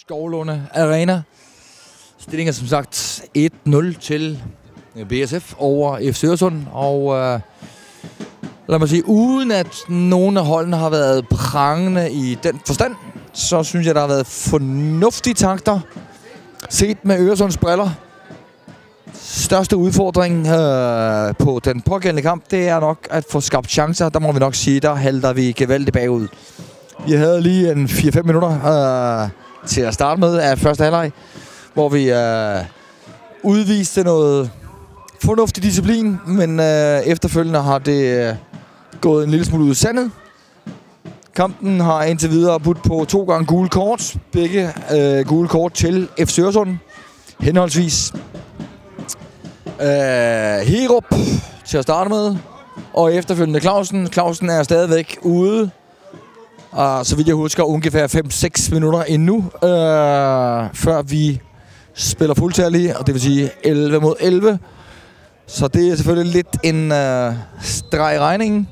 Skovlunde Arena. Stillingen er som sagt 1-0 til øh, BSF over FC Øresund. Og øh, lad mig sige, uden at nogen af holdene har været prangende i den forstand, så synes jeg, der har været fornuftige takter set med Øresunds briller. Største udfordring øh, på den pågældende kamp, det er nok at få skabt chancer. Der må vi nok sige, der halter vi gevaldigt bagud. Vi havde lige en 4-5 minutter øh, til at starte med af første halvleg, hvor vi øh, udviste noget fornuftig disciplin, men øh, efterfølgende har det øh, gået en lille smule ud sandet. Kampen har indtil videre budt på to gange gule kort. Begge øh, gule kort til FC Øresund. Henholdsvis øh, Herup til at starte med. Og efterfølgende Clausen. Clausen er stadigvæk ude. Og så vidt jeg husker, ungefær 5-6 minutter endnu, øh, før vi spiller fuldtærlige. Og det vil sige 11 mod 11. Så det er selvfølgelig lidt en øh, streg i regningen.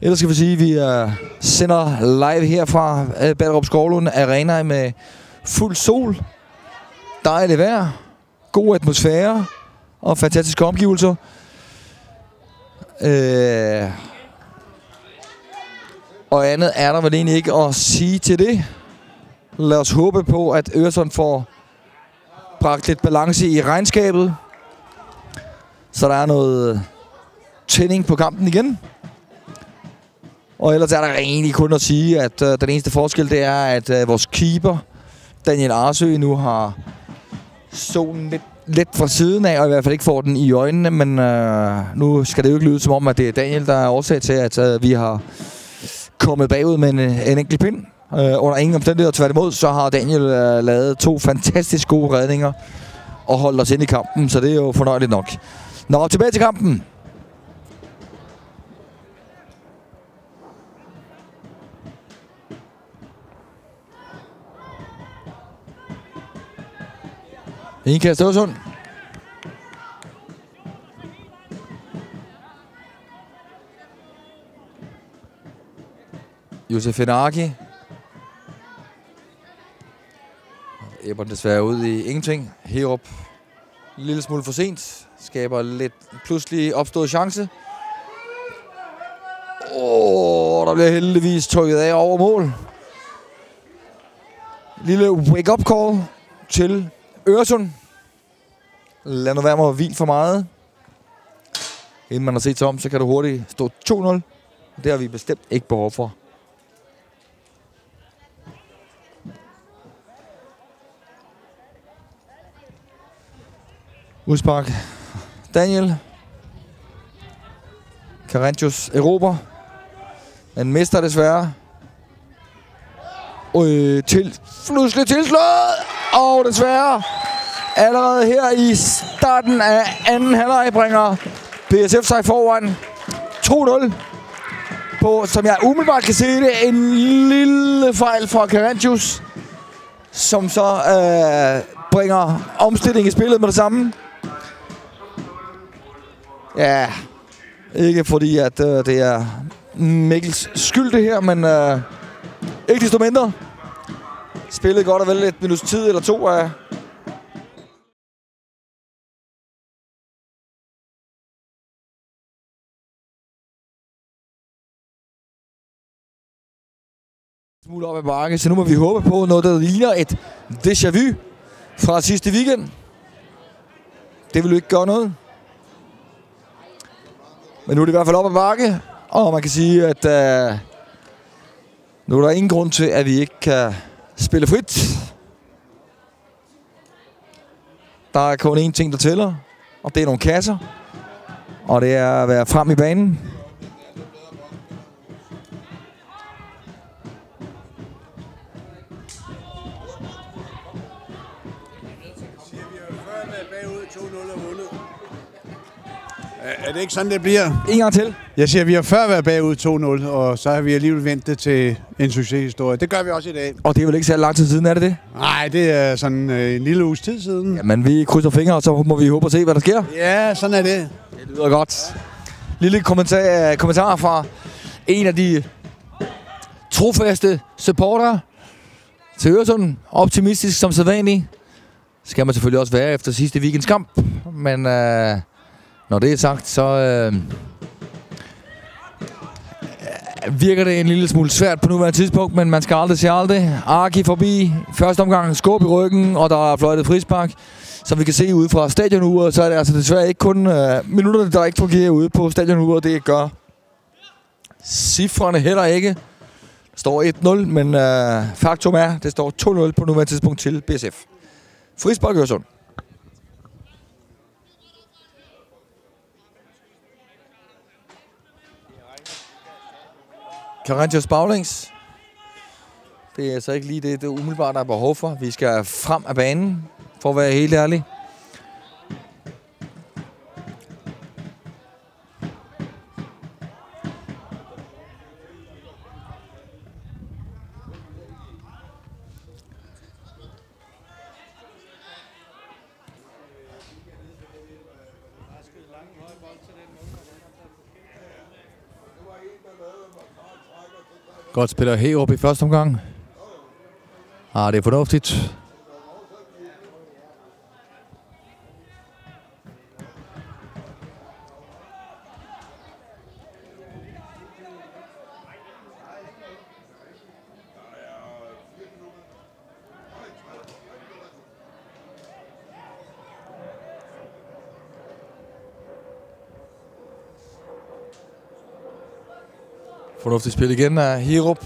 Ellers skal vi sige, at vi øh, sender live her fra øh, Ballerup Skovlund Arena med fuld sol, dejligt vejr, god atmosfære og fantastiske omgivelser. Øh, og andet er der vel egentlig ikke at sige til det. Lad os håbe på, at Øresund får bragt lidt balance i regnskabet. Så der er noget øh, tænding på kampen igen. Og ellers er der egentlig kun at sige, at øh, den eneste forskel, det er, at øh, vores keeper, Daniel Arsø, nu har solen lidt, lidt fra siden af, og i hvert fald ikke får den i øjnene. Men øh, nu skal det jo ikke lyde som om, at det er Daniel, der er årsag til, at øh, vi har kommet bagud med en, øh, en enkelt pind. Øh, under ingen omstændigheder tværtimod, så har Daniel øh, lavet to fantastisk gode redninger og holdt os ind i kampen, så det er jo fornøjeligt nok. Nå, tilbage til kampen. Indkast Øresund. Josef Enaki. Æber desværre ud i ingenting. Herop en lille smule for sent. Skaber lidt pludselig opstået chance. Åh, oh, der bliver heldigvis trykket af over mål. Lille wake-up call til Øresund. Lad nu være med at hvile for meget. Inden man har set sig om, så kan du hurtigt stå 2-0. Det har vi bestemt ikke behov for. Udspark. Daniel. Carentius erober. Men mister desværre. Øh, til, pludselig tilslået. Og desværre allerede her i starten af anden halvleg bringer BSF sig foran 2-0. På, som jeg umiddelbart kan se det, en lille fejl fra Carentius, som så øh, bringer omstilling i spillet med det samme. Ja, ikke fordi, at øh, det er Mikkels skyld det her, men øh, ikke desto mindre. Spillet godt og vel et minuts tid eller to af smule op ad bakke, så nu må vi håbe på noget, der ligner et déjà vu fra sidste weekend. Det vil jo ikke gøre noget. Men nu er det i hvert fald op ad bakke, og man kan sige, at øh, nu er der ingen grund til, at vi ikke kan spille frit. Der er kun én ting, der tæller, og det er nogle kasser. Og det er at være frem i banen. Ikke sådan, det bliver? En gang til. Jeg siger, at vi har før været bagud 2-0, og så har vi alligevel ventet til en succeshistorie. Det gør vi også i dag. Og det er vel ikke så lang tid siden, er det det? Nej, det er sådan øh, en lille uges tid siden. Jamen, vi krydser fingre, og så må vi håbe at se, hvad der sker. Ja, sådan er det. Det lyder godt. Lille kommentar, kommentar fra en af de trofaste supportere. til Øresund. Optimistisk som sædvanligt. Skal man selvfølgelig også være efter sidste weekends kamp. Men øh, når det er sagt, så øh, virker det en lille smule svært på nuværende tidspunkt, men man skal aldrig se aldrig. Arki forbi, første omgang skub i ryggen, og der er fløjtet frispark. Som vi kan se ude fra stadionuret, så er det altså desværre ikke kun øh, minutterne, der ikke fungerer ude på stadionuret. Det gør cifrene heller ikke. Der står 1-0, men øh, faktum er, det står 2-0 på nuværende tidspunkt til BSF. Frispark Øresund. Caranthius Baglings. Det er altså ikke lige det, det umiddelbart der er behov for. Vi skal frem af banen, for at være helt ærlig. Godt spiller Herup i første omgang. Ah, det er fornuftigt. Fornuftigt spil igen af Hirup.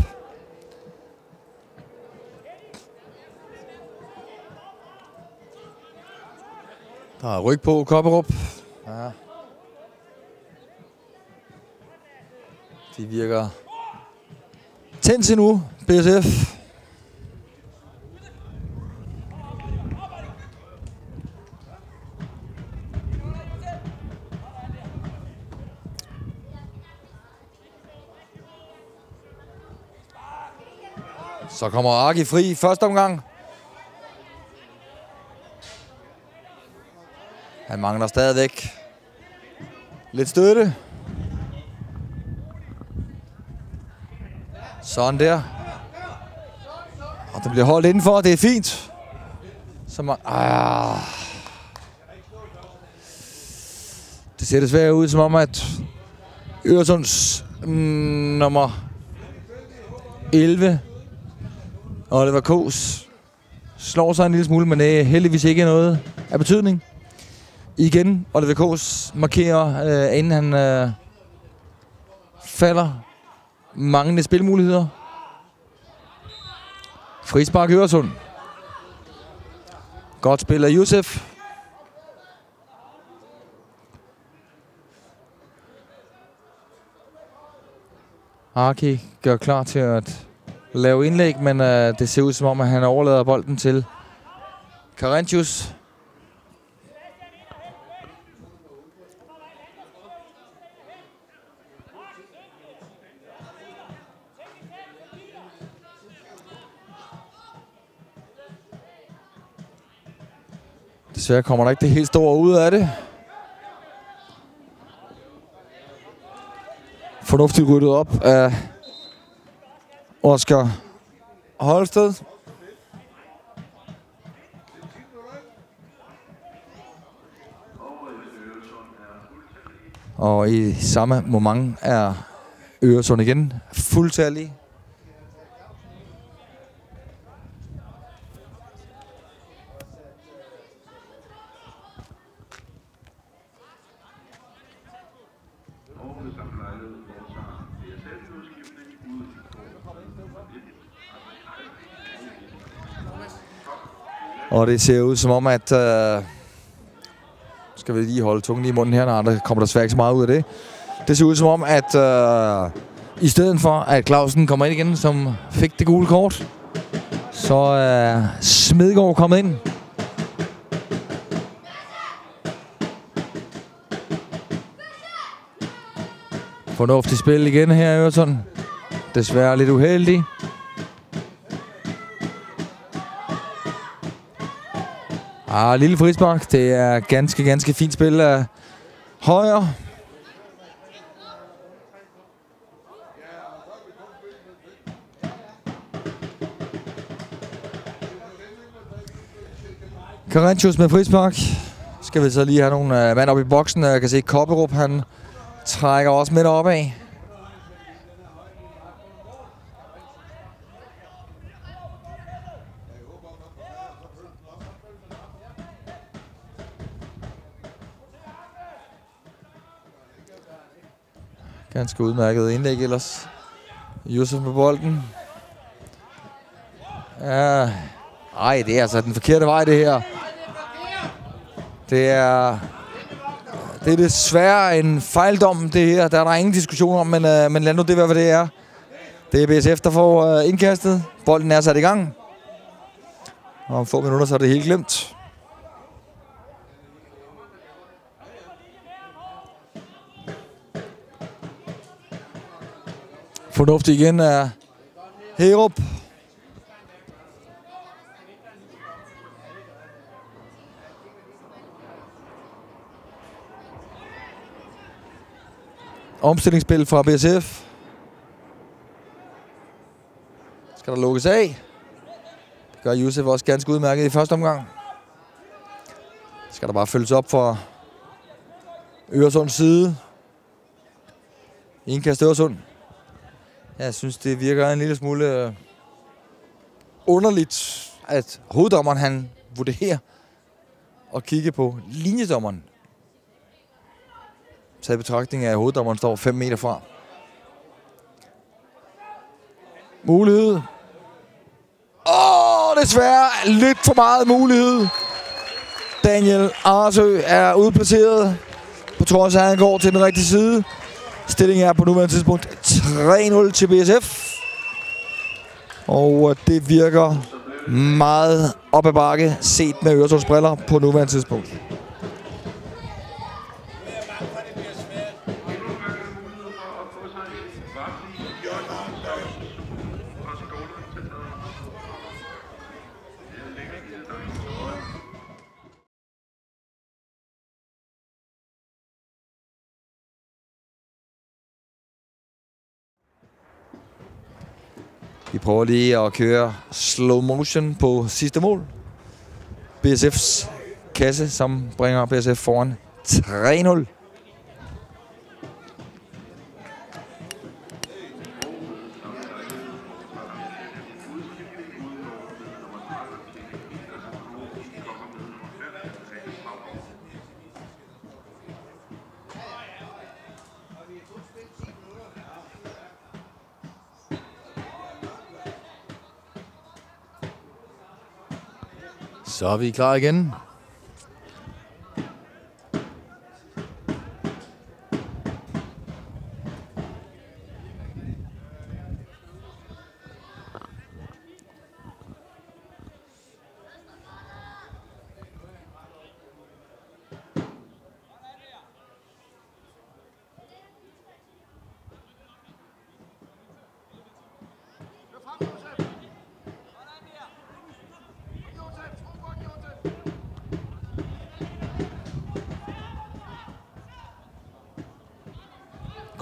Der er ryg på Kopperup. Ja. De virker tændt til nu, BSF. Så kommer Arki fri i første omgang. Han mangler stadigvæk lidt støtte. Sådan der. Og den bliver holdt indenfor, det er fint. Så man, ah. Det ser desværre ud som om, at Øresunds mm, nummer 11 Oliver Kås slår sig en lille smule, men det er heldigvis ikke noget af betydning. Igen, Oliver Kås markerer, øh, inden han øh, falder. Manglende spilmuligheder. Frispark Øresund. Godt spil af Josef. Arki gør klar til at lave indlæg, men øh, det ser ud som om, at han overlader bolden til Carentius. Desværre kommer der ikke det helt store ud af det. Fornuftigt ryddet op af Oscar Holsted. Og i samme moment er Øresund igen fuldtallig. Og det ser ud som om, at... Øh, skal vi lige holde tungen i munden her, når der kommer der svært så meget ud af det. Det ser ud som om, at øh, i stedet for, at Clausen kommer ind igen, som fik det gule kort, så er øh, Smedgaard kommet ind. Fornuftigt spil igen her, Øresund. Desværre lidt uheldig. Ah, lille frispark. Det er ganske, ganske fint spil af højre. Carentius med frispark. Skal vi så lige have nogle øh, mand op i boksen. Øh, jeg kan se Kopperup, han trækker også midt opad. Ganske udmærket indlæg ellers. Josef med bolden. Ja. Ej, det er altså den forkerte vej, det her. Det er... Det er desværre en fejldom, det her. Der er der ingen diskussion om, men, øh, men lad nu det være, hvad det er. Det er BSF, der får øh, indkastet. Bolden er sat i gang. Og om få minutter, så er det helt glemt. Fornuftig igen er Herup. Omstillingsspil fra BSF. Skal der lukkes af. Det gør Josef også ganske udmærket i første omgang. Skal der bare følges op for Øresunds side. Indkast Øresund. Jeg synes, det virker en lille smule øh, underligt, at hoveddommeren han vurderer og kigge på linjedommeren. Taget betragtning af, at hoveddommeren står 5 meter fra. Mulighed. Åh, oh, desværre lidt for meget mulighed. Daniel Arsø er udplaceret, på trods af, at han går til den rigtige side. Stillingen er på nuværende tidspunkt 3-0 til BSF. Og øh, det virker meget op ad bakke, set med Øresunds briller på nuværende tidspunkt. Prøver lige at køre slow motion på sidste mål. BSF's kasse, som bringer BSF foran 3-0. Så er vi klar igen.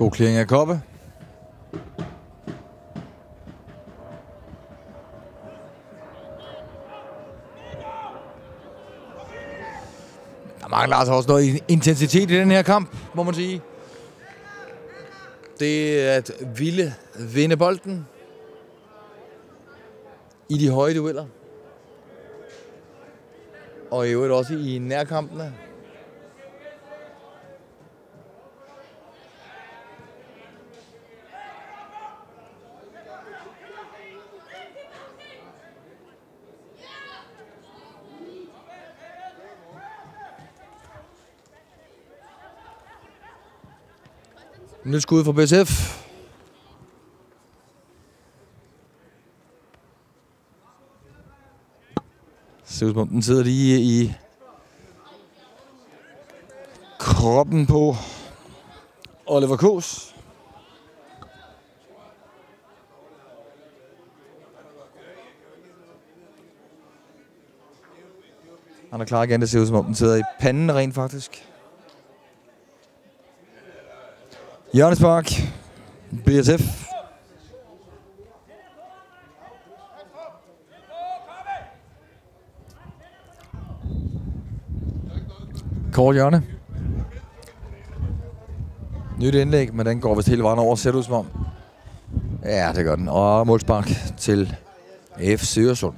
God clearing af Koppe. Der mangler altså også noget intensitet i den her kamp, må man sige. Det er at ville vinde bolden i de høje dueller. Og i øvrigt også i nærkampene. Nyt skud fra BSF. Ser ud som om den sidder lige i kroppen på Oliver Kås. Han er klar igen. Det ser ud som om den sidder i panden rent faktisk. Jørgens BSF. kort hjørne. Nyt indlæg, men den går vist hele vejen over, ser du som om. Ja, det gør den. Og målspark til FC Øresund.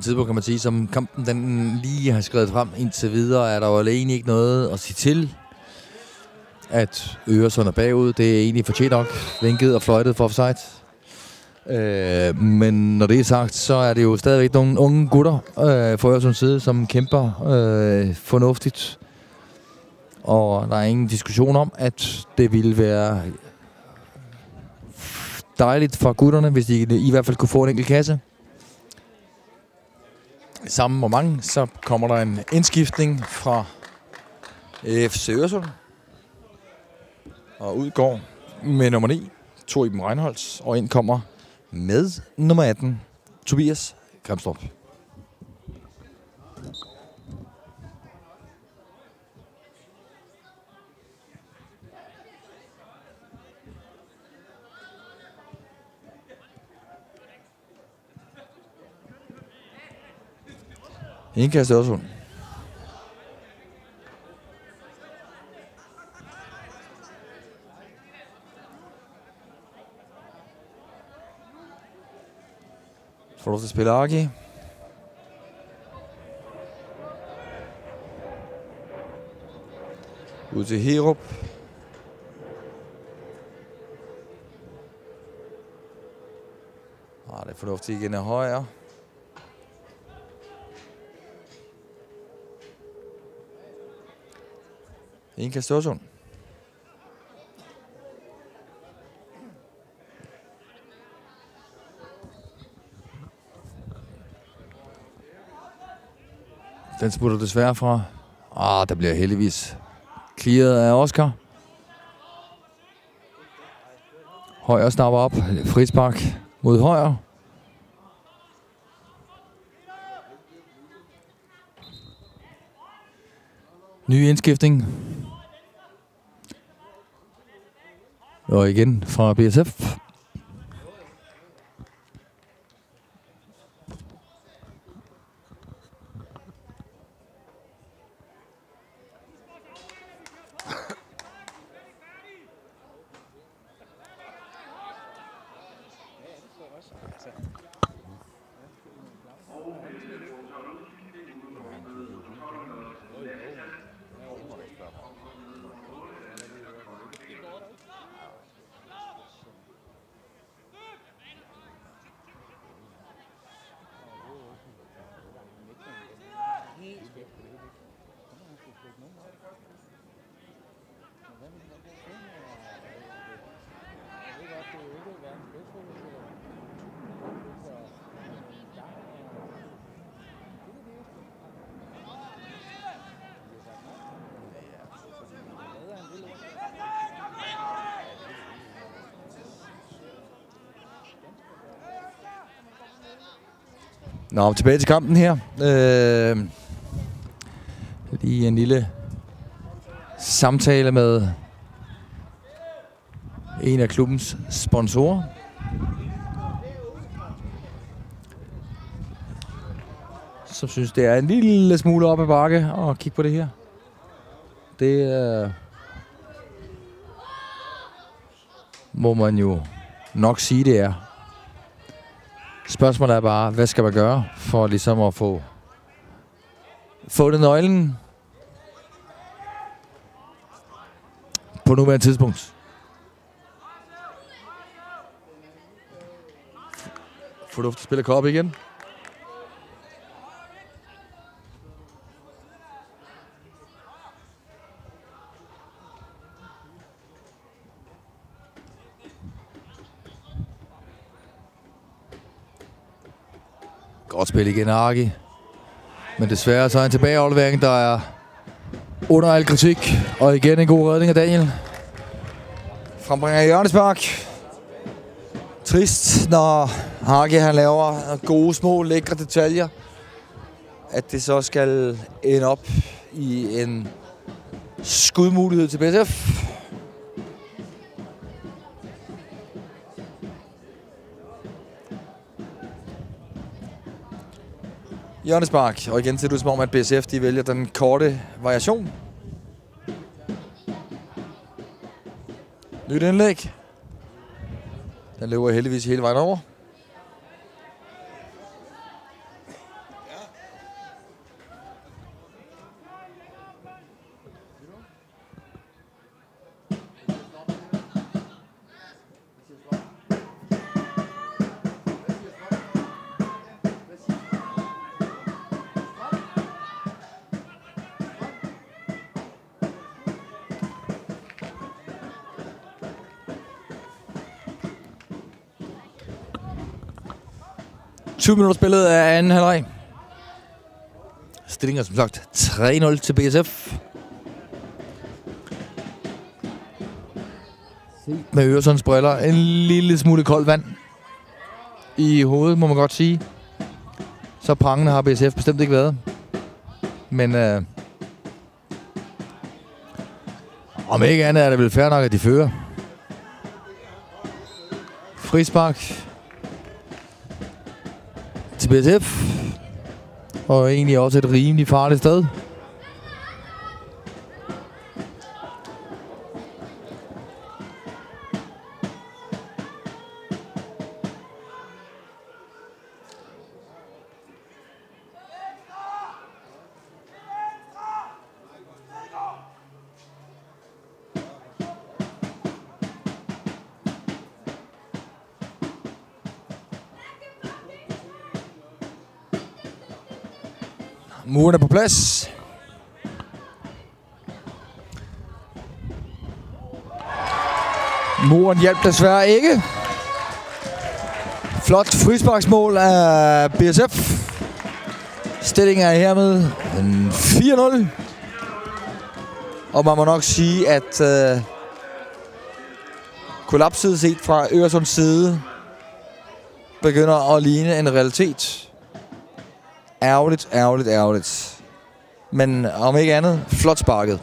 Nuværende tidspunkt kan man sige, som kampen den lige har skrevet frem indtil videre, er der jo alene ikke noget at sige til, at Øresund er bagud. Det er egentlig fortjent nok. Vinket og fløjtet for offside. Øh, men når det er sagt, så er det jo stadigvæk nogle unge gutter øh, fra Øresunds side, som kæmper øh, fornuftigt. Og der er ingen diskussion om, at det ville være dejligt for gutterne, hvis de i hvert fald kunne få en enkelt kasse samme moment, så kommer der en indskiftning fra FC Øresund. Og ud går med nummer 9, Torben Reinholds, og ind kommer med nummer 18, Tobias Grimstrup. Indkast Øresund. Får lov til at spille Arki. Ud til Herup. Ah, det er fornuftigt igen Inka Storsund. Den smutter desværre fra. Ah, der bliver heldigvis clearet af Oscar. Højre snapper op. Frispark mod højre. Ny indskiftning. Og igen fra BSF. Nå, tilbage til kampen her. Øh, lige en lille samtale med en af klubbens sponsorer. Som synes, det er en lille smule op ad bakke at kigge på det her. Det øh, må man jo nok sige, det er. Spørgsmålet er bare, hvad skal man gøre for ligesom at få få det nøglen på nuværende tidspunkt. Fornuftigt spiller Kopp igen. Spil igen, Arki. Men desværre så er en tilbageaflevering, der er under al kritik. Og igen en god redning af Daniel. Frembringer hjørnespark. Trist, når Hage han laver gode, små, lækre detaljer. At det så skal ende op i en skudmulighed til BSF. Hjørnespark, og igen ser det ud som om, at BSF de vælger den korte variation. Nyt indlæg. Den løber heldigvis hele vejen over. Tyve minutter spillet af anden halvleg. Stillinger som sagt 3-0 til BSF. Med Øresunds briller. En lille smule koldt vand i hovedet, må man godt sige. Så prangende har BSF bestemt ikke været. Men øh, om ikke andet er det vel fair nok, at de fører. Frispark BSF. Og egentlig også et rimelig farligt sted. Muren er på plads. Muren hjalp desværre ikke. Flot frisparksmål af BSF. Stillingen er hermed en 4-0. Og man må nok sige, at øh, kollapset set fra Øresunds side begynder at ligne en realitet. Ærgerligt, ærgerligt, ærgerligt. Men om ikke andet, flot sparket.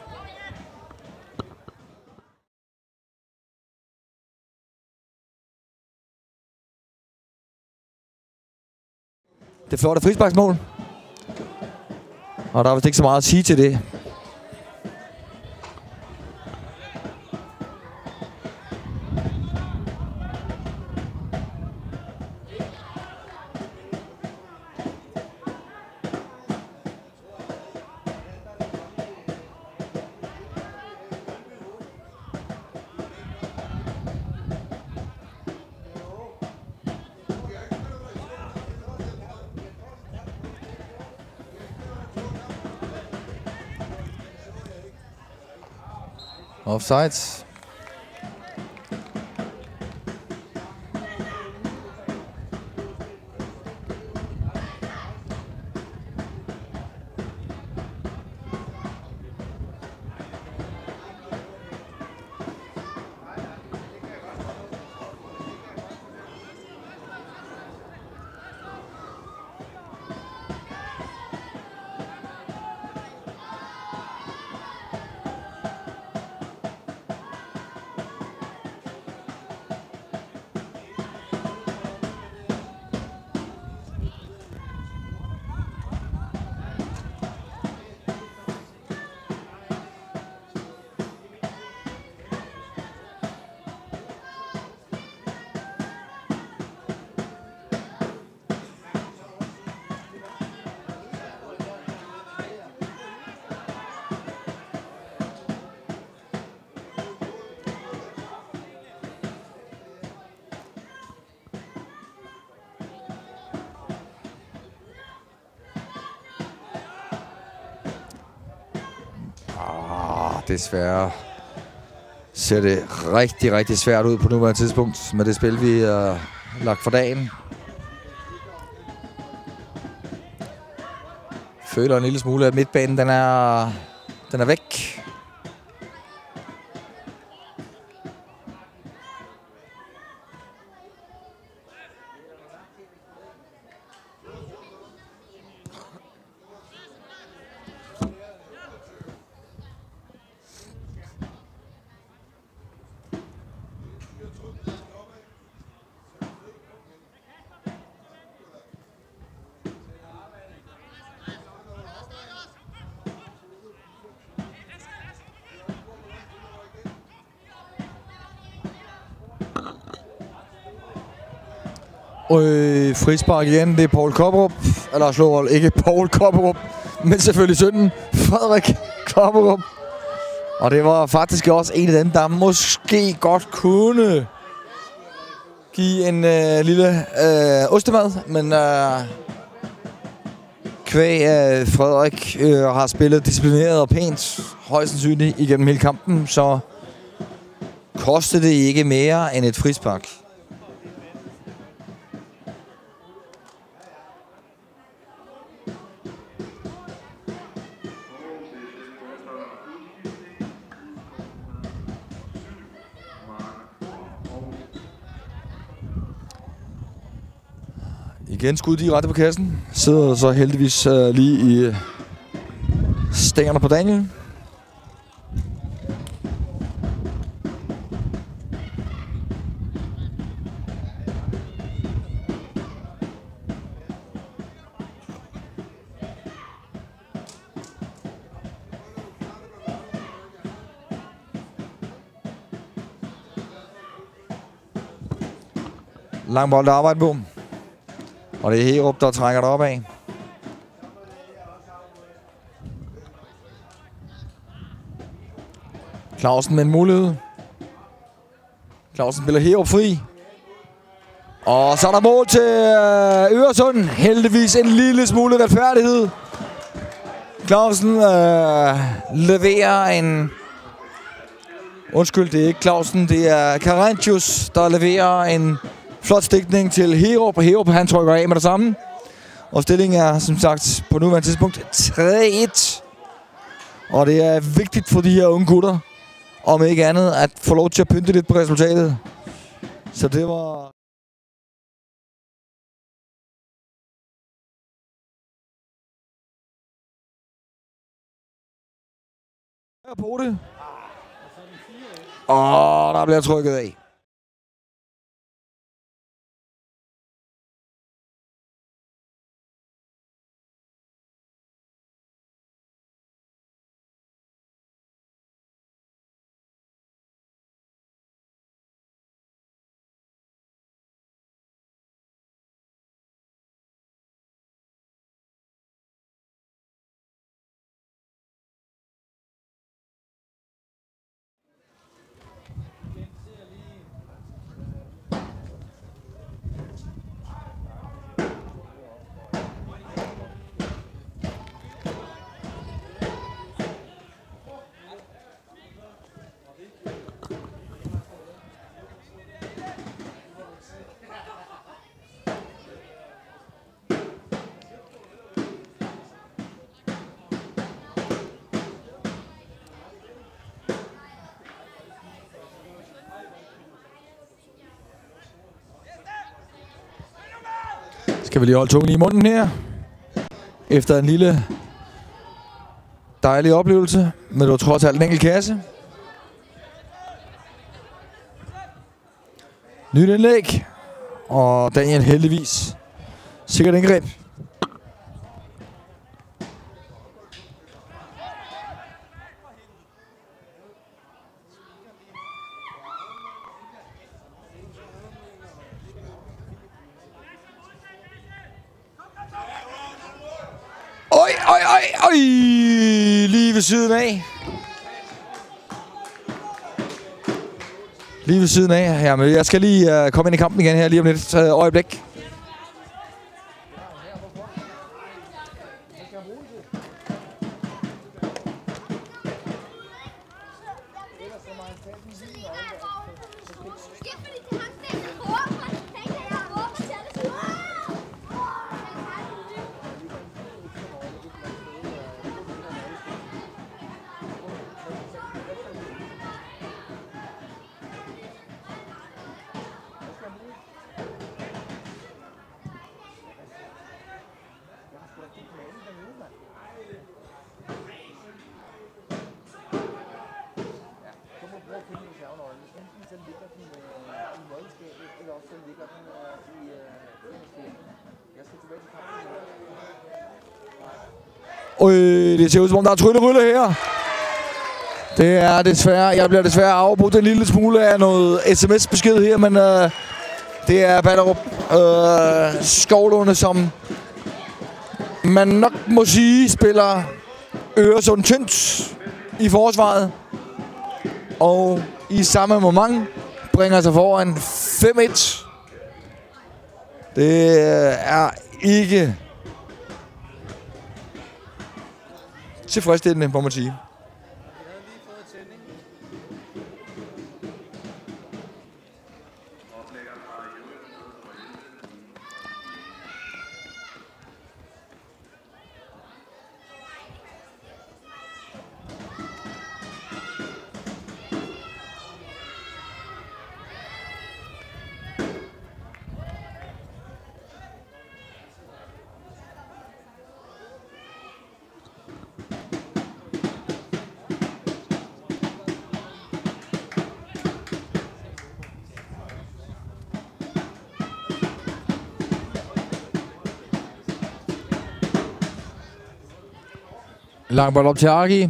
Det flotte frisparksmål. Og der er vist ikke så meget at sige til det. Offsides. Desværre ser det rigtig, rigtig svært ud på nuværende tidspunkt med det spil, vi har lagt for dagen. Føler en lille smule, at midtbanen den er Den er væk. Frispark igen, det er Paul Kopperup. Eller slå ikke Paul Kopperup, men selvfølgelig sønnen Frederik Kopperup. Og det var faktisk også en af dem, der måske godt kunne give en øh, lille øh, ostemad. Men øh, kvæg øh, Frederik øh, har spillet disciplineret og pænt, højst sandsynligt igennem hele kampen, så kostede det ikke mere end et frispark. Igen skud direkte på kassen. Sidder så heldigvis uh, lige i øh, stængerne på Daniel. Lang bold at arbejde på. Og det er Herup, der trækker det opad. Clausen med en mulighed. Clausen spiller Herup fri. Og så er der mål til øh, Øresund. Heldigvis en lille smule retfærdighed. Clausen øh, leverer en... Undskyld, det er ikke Clausen, det er Caranthius, der leverer en Flot stikning til Herup, og Herup han trykker af med det samme. Og stillingen er som sagt på nuværende tidspunkt 3-1. Og det er vigtigt for de her unge gutter, om ikke andet, at få lov til at pynte lidt på resultatet. Så det var... på det. Og der bliver trykket af. Skal vi lige holde tungen i munden her. Efter en lille dejlig oplevelse. Men det var trods alt en enkelt kasse. Nyt indlæg. Og Daniel heldigvis. Sikkert indgreb. Oj, oj, oj! Lige ved siden af. Lige ved siden af. Jamen, jeg skal lige uh, komme ind i kampen igen her lige om lidt øh, øjeblik. Det ser ud som om, der er tryllerylle her. Det er desværre, jeg bliver desværre afbrudt en lille smule af noget sms-besked her, men øh, det er Ballerup øh, Skovlunde, som man nok må sige spiller Øresund tyndt i forsvaret. Og i samme moment bringer sig foran 5-1. Det er ikke tilfredsstillende, må man sige. Lang bold op til Arki.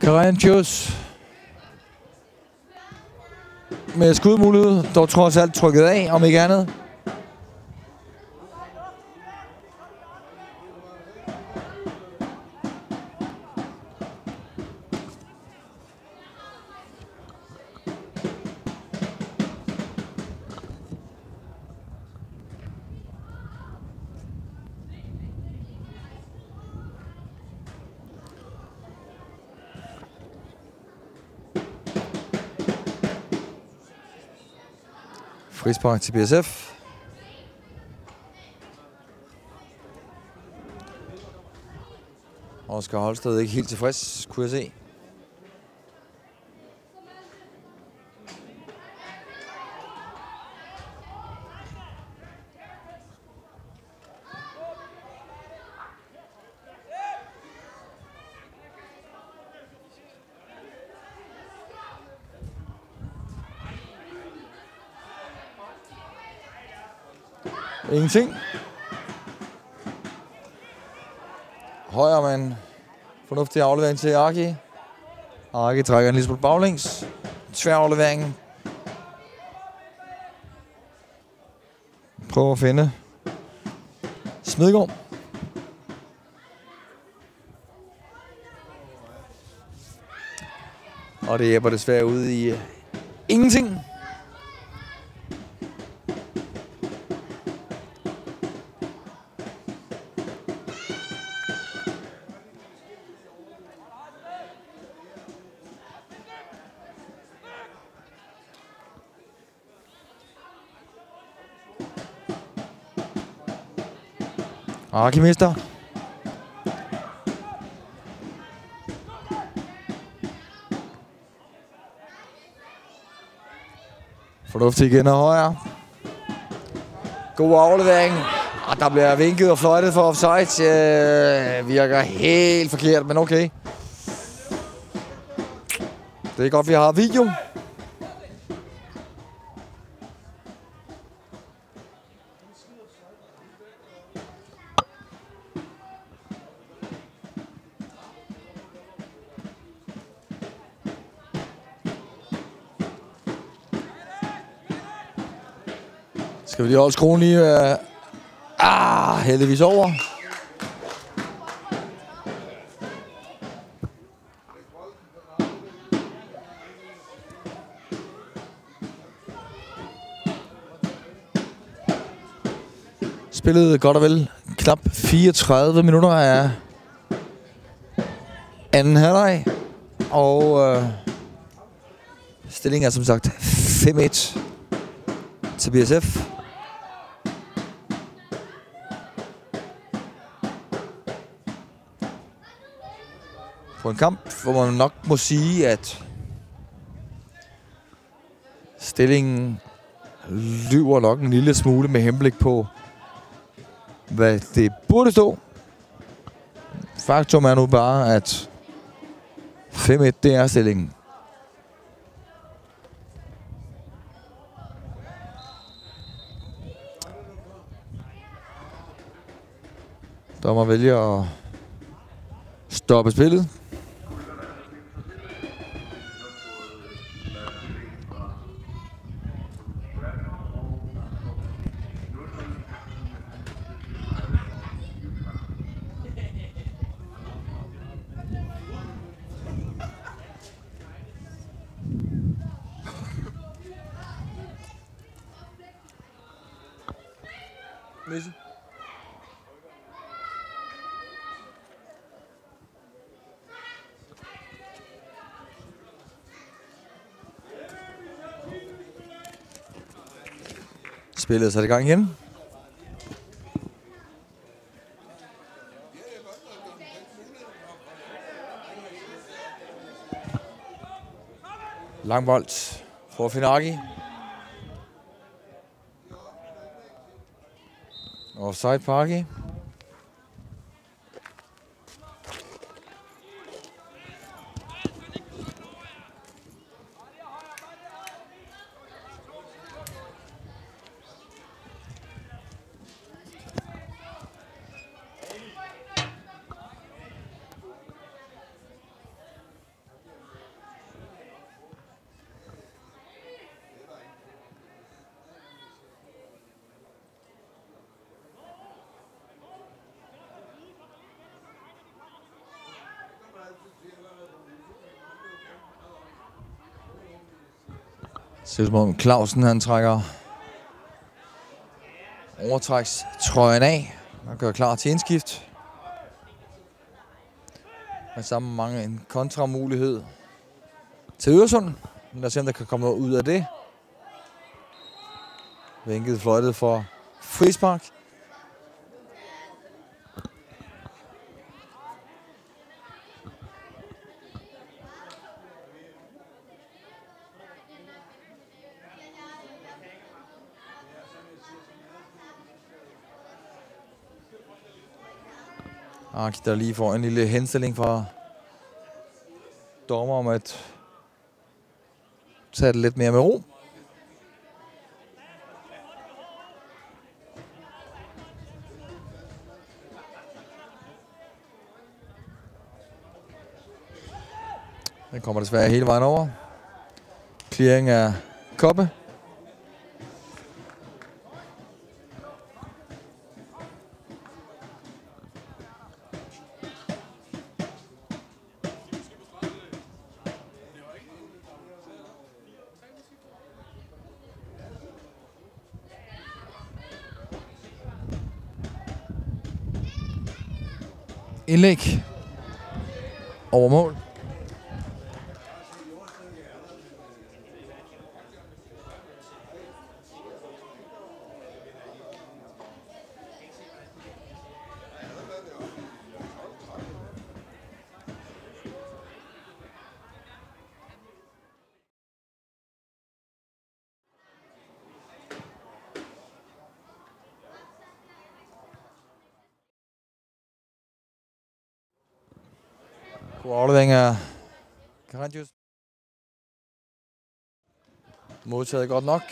Karantius. Med skudmulighed, dog trods alt trykket af, om ikke andet. Frispark til BSF. Oscar Holsted ikke helt tilfreds, kunne jeg se. Ingenting. Højre mand. Fornuftig aflevering til Aki. Aki trækker en lille smule baglæns. Tvær aflevering. At finde Smidgaard. Og det hjælper desværre ud i øh, ingenting. Arkimester. Fornuftig igen og højre. God aflevering. Og der bliver vinket og fløjtet for offside. Øh, virker helt forkert, men okay. Det er godt, vi har video. Skal lige holde skruen lige... Ah, heldigvis over. Spillet godt og vel knap 34 minutter af anden halvleg. Og øh, stillingen er som sagt 5-1 til BSF. På en kamp, hvor man nok må sige, at stillingen lyver nok en lille smule med henblik på, hvad det burde stå. Faktum er nu bare, at 5-1, det er stillingen. Dommer vælger at stoppe spillet. Spillet er sat i gang igen. Langbold for Finaki. Offside Parky. Ser ud som om Clausen han trækker overtræks trøjen af og gør klar til indskift. Med sammen mange en kontramulighed til Øresund. Lad os se, om der kan komme noget ud af det. Vinket fløjtet for frispark. Mark, der lige får en lille henstilling fra dommer om at tage det lidt mere med ro. Den kommer desværre hele vejen over. Clearing af Koppe. Indlæg over mål. God Karantius. Modtaget godt nok.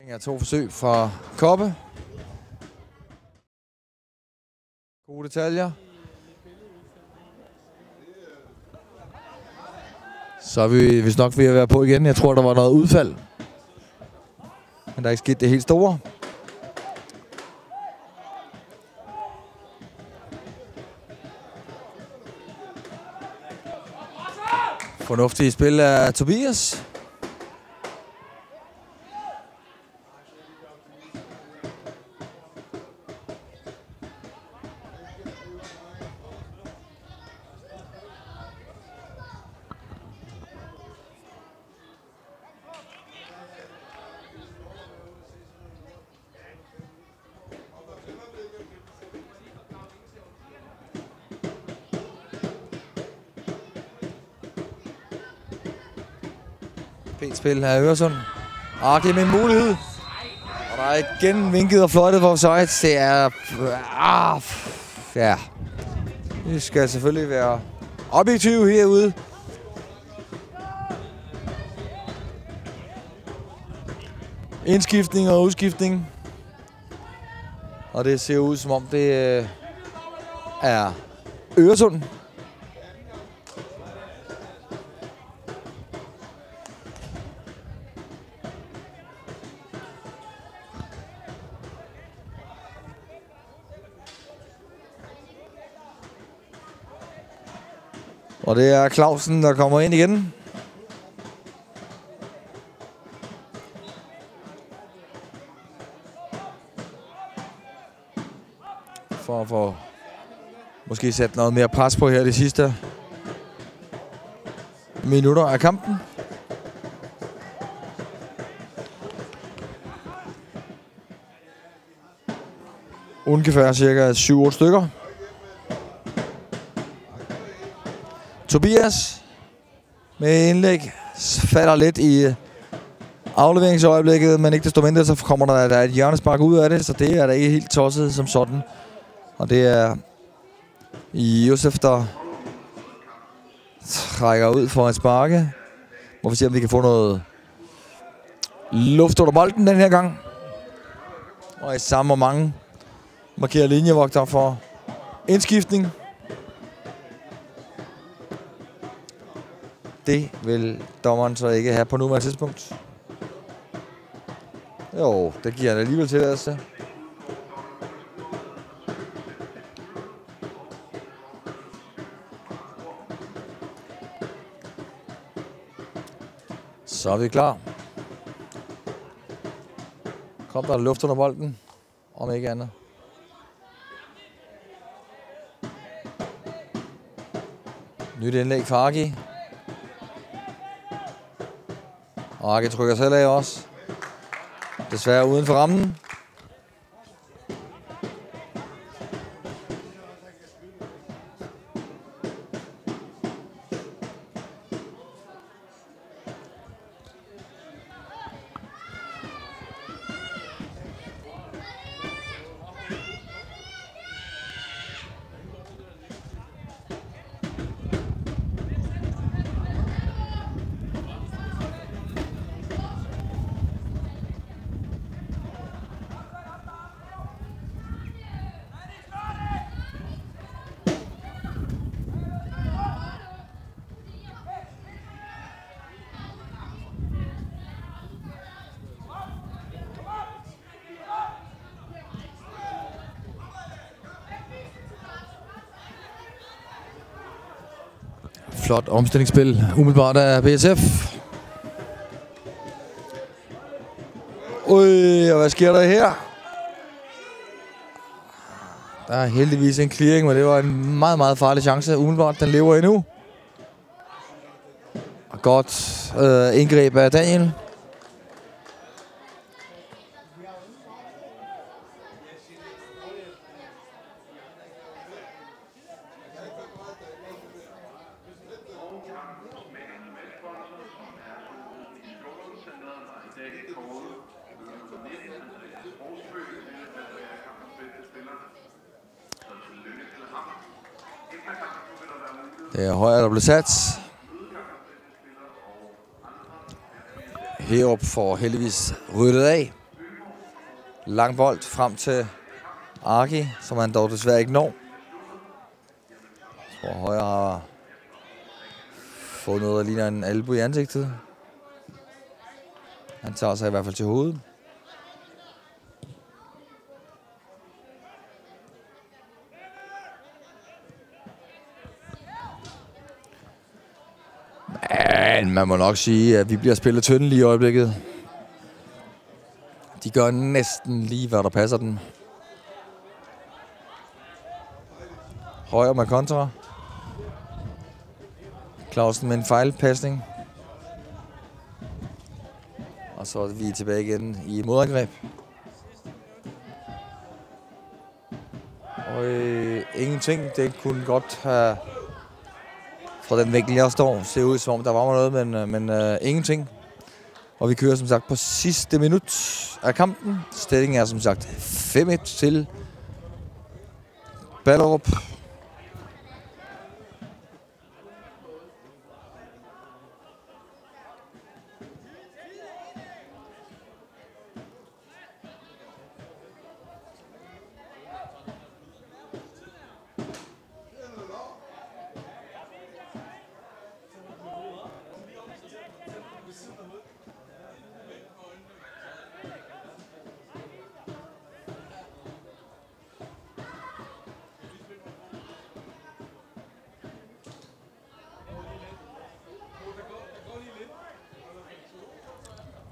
er to forsøg fra Koppe. Gode detaljer. Så er vi vist nok ved at være på igen. Jeg tror, der var noget udfald. Men der er ikke sket det helt store. Fornuftige spil af Tobias. Pænt spil af Øresund. Arke med en mulighed. Og der er igen vinket og fløjtet for offside. Det er... Ah, ja. Vi skal selvfølgelig være objektive herude. Indskiftning og udskiftning. Og det ser ud som om det øh, er Øresund. Og det er Clausen, der kommer ind igen. For at få måske sætte noget mere pres på her de sidste minutter af kampen. Ungefær cirka 7-8 stykker. Tobias med indlæg falder lidt i øh, afleveringsøjeblikket, men ikke desto mindre, så kommer der, der er et hjørnespark ud af det, så det er da ikke helt tosset som sådan. Og det er Josef, der trækker ud for at sparke. Må vi se, om vi kan få noget luft under bolden den her gang. Og i samme mange markerer linjevogter for indskiftning. Det vil dommeren så ikke have på nuværende tidspunkt. Jo, det giver han alligevel tilladelse. Så er vi klar. Kom der luft under bolden, om ikke andet. Nyt indlæg fra Agi. Og Agi trykker selv af også. Desværre uden for rammen. Flot omstillingsspil, umiddelbart af BSF. Ui, og hvad sker der her? Der er heldigvis en clearing, men det var en meget, meget farlig chance. Umiddelbart, den lever endnu. Og godt øh, indgreb af Daniel. Det er blev sat. Herup får heldigvis ryddet af. Lang bold frem til Arki, som han dog desværre ikke når. Jeg tror, højre har fået noget, der ligner en albu i ansigtet. Han tager sig i hvert fald til hovedet. Ja, man må nok sige, at vi bliver spillet tynde lige i øjeblikket. De gør næsten lige, hvad der passer den. Højre med kontra. Clausen med en fejlpasning. Og så er vi tilbage igen i modangreb. Og øh, ingenting. Det kunne godt have fra den vinkel, jeg står, ser ud som om, der var noget, men, øh, men øh, ingenting. Og vi kører som sagt på sidste minut af kampen. Stillingen er som sagt 5-1 til Ballerup.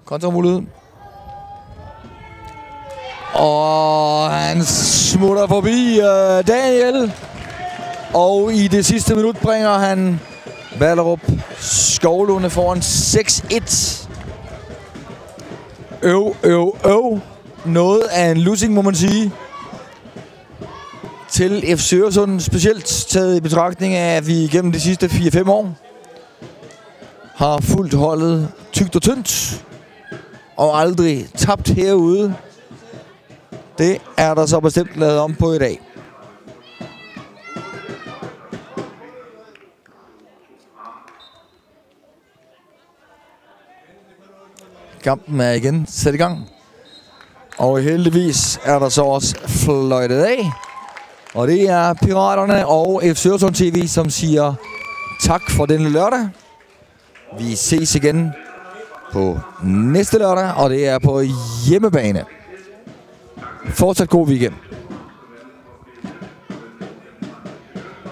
Kontramulighed. Og han smutter forbi øh, Daniel. Og i det sidste minut bringer han Ballerup Skovlunde foran 6-1. Øv, øv, øv. Noget af en losing, må man sige. Til FC Øresund, specielt taget i betragtning af, at vi gennem de sidste 4-5 år har fuldt holdet tygt og tyndt og aldrig tabt herude. Det er der så bestemt lavet om på i dag. Kampen er igen sat i gang. Og heldigvis er der så også fløjtet af. Og det er Piraterne og FC Øresund TV, som siger tak for denne lørdag. Vi ses igen på næste lørdag, og det er på hjemmebane. Fortsat god weekend.